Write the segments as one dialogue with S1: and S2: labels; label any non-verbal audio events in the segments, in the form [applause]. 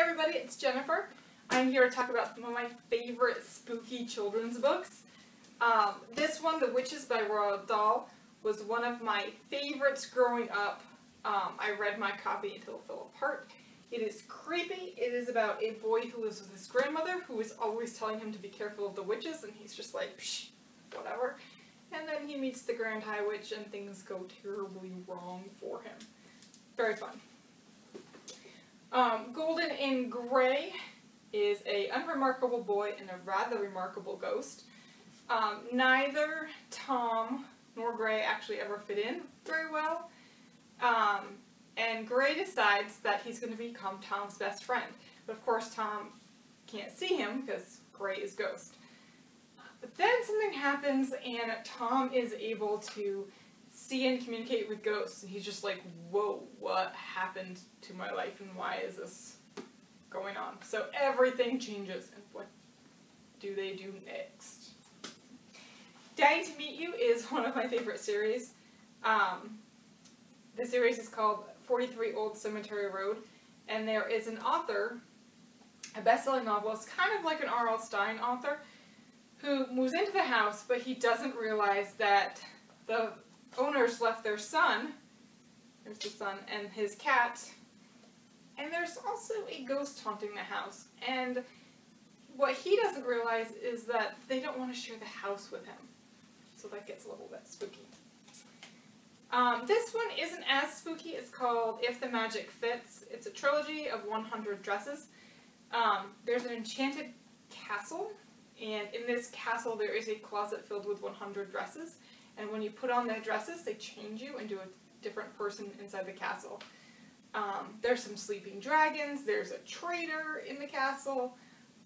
S1: Everybody, it's Jennifer. I'm here to talk about some of my favorite spooky children's books. Um, this one, The Witches by Roald Dahl, was one of my favorites growing up. Um, I read my copy until it fell apart. It is creepy. It is about a boy who lives with his grandmother who is always telling him to be careful of the witches and he's just like, Psh, whatever. And then he meets the Grand High Witch and things go terribly wrong for him. Very fun. Um, Golden and Grey is a unremarkable boy and a rather remarkable ghost. Um, neither Tom nor Grey actually ever fit in very well. Um, and Grey decides that he's going to become Tom's best friend. But of course Tom can't see him because Grey is ghost. But then something happens and Tom is able to see and communicate with ghosts. And he's just like, whoa, what happened to my life and why is this going on? So everything changes. And what do they do next? Dying to Meet You is [laughs] one of my favorite series. Um, the series is called 43 Old Cemetery Road. And there is an author, a best-selling novelist, kind of like an R.L. Stine author, who moves into the house, but he doesn't realize that the owners left their son, there's the son, and his cat, and there's also a ghost haunting the house. And what he doesn't realize is that they don't want to share the house with him. So that gets a little bit spooky. Um, this one isn't as spooky. It's called If the Magic Fits. It's a trilogy of 100 dresses. Um, there's an enchanted castle, and in this castle there is a closet filled with 100 dresses. And when you put on the dresses, they change you into a different person inside the castle. Um, there's some sleeping dragons. There's a traitor in the castle.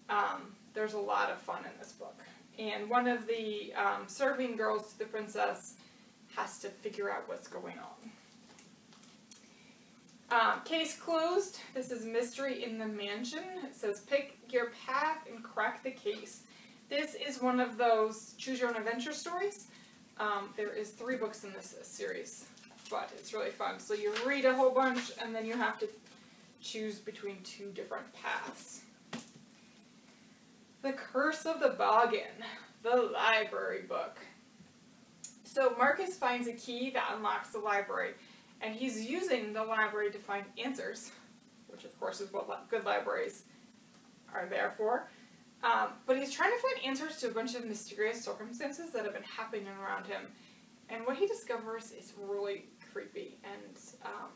S1: Um, there's a lot of fun in this book. And one of the um, serving girls to the princess has to figure out what's going on. Um, case closed. This is Mystery in the Mansion. It says pick your path and crack the case. This is one of those choose your own adventure stories. Um, there is three books in this series, but it's really fun. So you read a whole bunch, and then you have to choose between two different paths. The Curse of the Boggin, the library book. So Marcus finds a key that unlocks the library, and he's using the library to find answers, which of course is what good libraries are there for. Um, but he's trying to find answers to a bunch of mysterious circumstances that have been happening around him. And what he discovers is really creepy and um,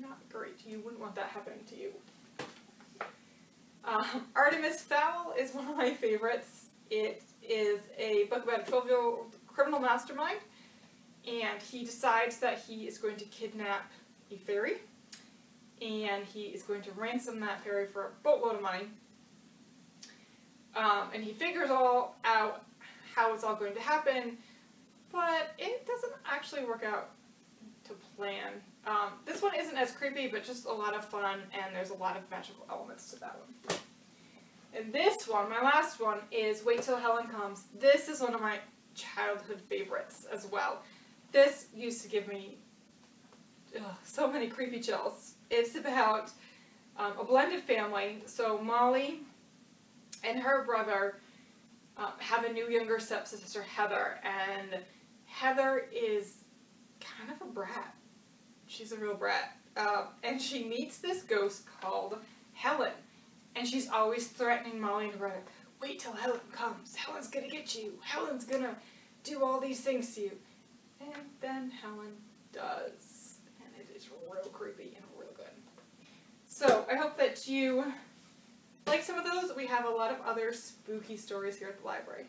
S1: not great. You wouldn't want that happening to you. Um, [laughs] Artemis Fowl is one of my favorites. It is a book about a 12-year-old criminal mastermind, and he decides that he is going to kidnap a fairy, and he is going to ransom that fairy for a boatload of money. Um, and he figures all out how it's all going to happen, but it doesn't actually work out to plan. Um, this one isn't as creepy, but just a lot of fun, and there's a lot of magical elements to that one. And this one, my last one, is Wait Till Helen Comes. This is one of my childhood favorites as well. This used to give me ugh, so many creepy chills. It's about um, a blended family. So Molly and her brother um, have a new younger stepsister, Heather, and Heather is kind of a brat. She's a real brat. Uh, and she meets this ghost called Helen. And she's always threatening Molly and her brother, wait till Helen comes. Helen's gonna get you. Helen's gonna do all these things to you. And then Helen does. And it is real creepy and real good. So I hope that you like some of those, we have a lot of other spooky stories here at the library.